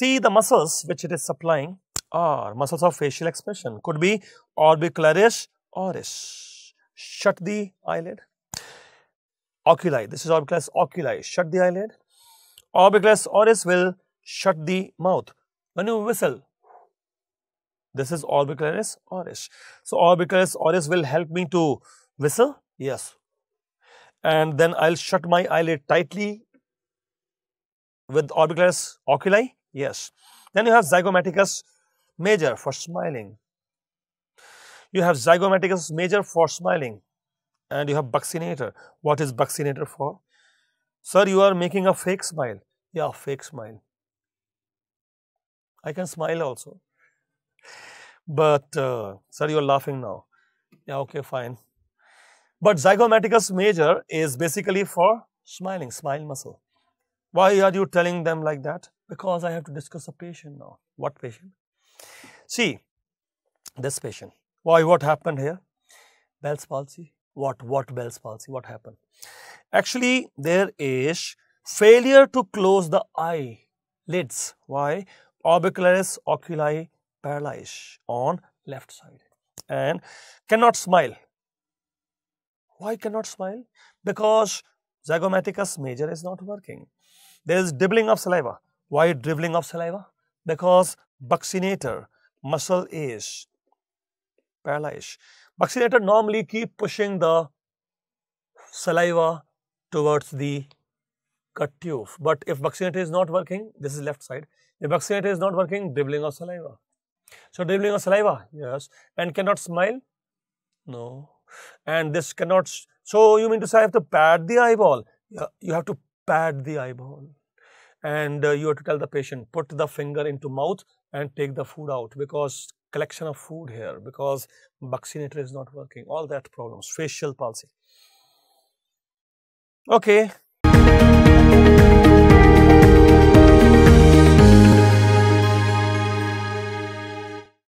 See the muscles which it is supplying are muscles of facial expression could be orbicularis oris. Shut the eyelid. Oculi, this is orbicularis oculi, shut the eyelid. Orbicularis oris will shut the mouth. When you whistle, this is orbicularis oris. So, orbicularis oris will help me to whistle, yes. And then I will shut my eyelid tightly with orbicularis oculi, yes. Then you have zygomaticus major for smiling. You have zygomaticus major for smiling and you have buccinator. What is buccinator for? Sir, you are making a fake smile. Yeah, fake smile. I can smile also. But, uh, sir, you are laughing now. Yeah, okay, fine. But zygomaticus major is basically for smiling, smile muscle. Why are you telling them like that? Because I have to discuss a patient now. What patient? See, this patient. Why, what happened here? Bell's palsy. What, what Bell's palsy? What happened? Actually, there is failure to close the eye lids. Why? Orbicularis oculi paralyzed on left side and cannot smile. Why cannot smile? Because zygomaticus major is not working. There is dribbling of saliva. Why dribbling of saliva? Because buccinator muscle is paralyzed. Buccinator normally keep pushing the saliva towards the gut tube. But if buccinator is not working, this is left side. If buccinator is not working, dribbling of saliva. So, dribbling of saliva, yes. And cannot smile? No. And this cannot, so you mean to say I have to pad the eyeball? Yeah, you have to pad the eyeball. And uh, you have to tell the patient, put the finger into mouth and take the food out because collection of food here because buccinator is not working all that problems facial palsy. Okay